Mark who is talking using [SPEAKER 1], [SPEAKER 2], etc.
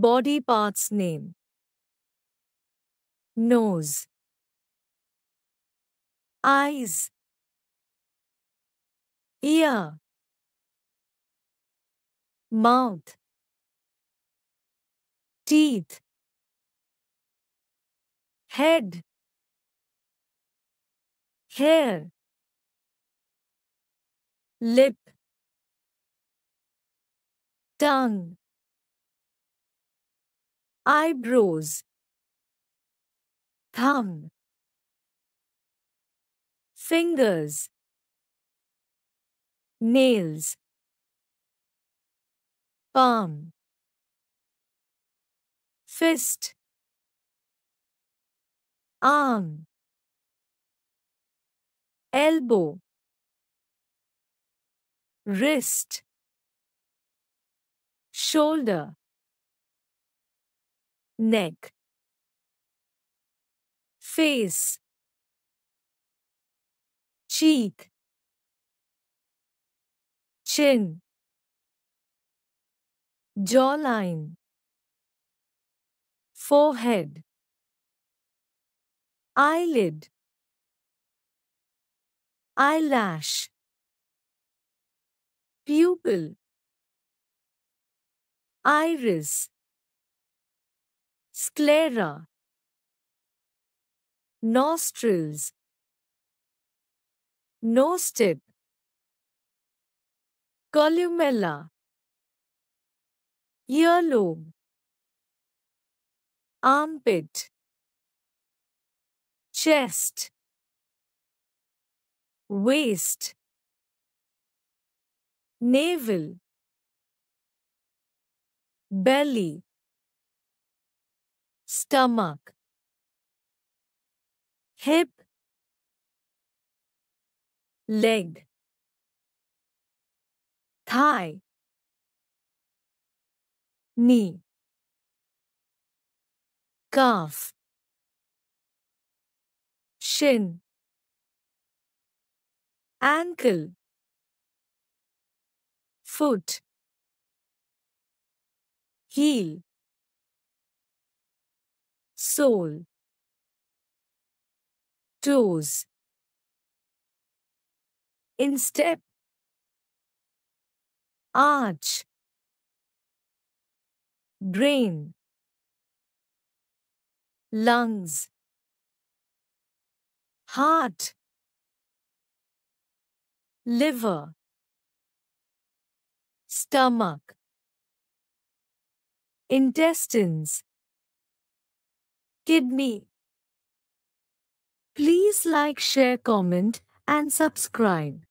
[SPEAKER 1] Body parts name. Nose. Eyes. Ear. Mouth. Teeth. Head. Hair. Lip. Tongue eyebrows. Thumb. Fingers. Nails. Palm. Fist. Arm. Elbow. Wrist. Shoulder neck face. Cheek. Chin. Jawline. Forehead. Eyelid. Eyelash. Pupil. Iris sclera nostrils nose tip columella earlobe armpit chest waist navel belly stomach. Hip. Leg. Thigh. Knee. Calf. Shin. Ankle. Foot. Heel sole toes. Instep arch. Brain lungs. Heart liver. Stomach intestines kidney. Please like, share, comment and subscribe.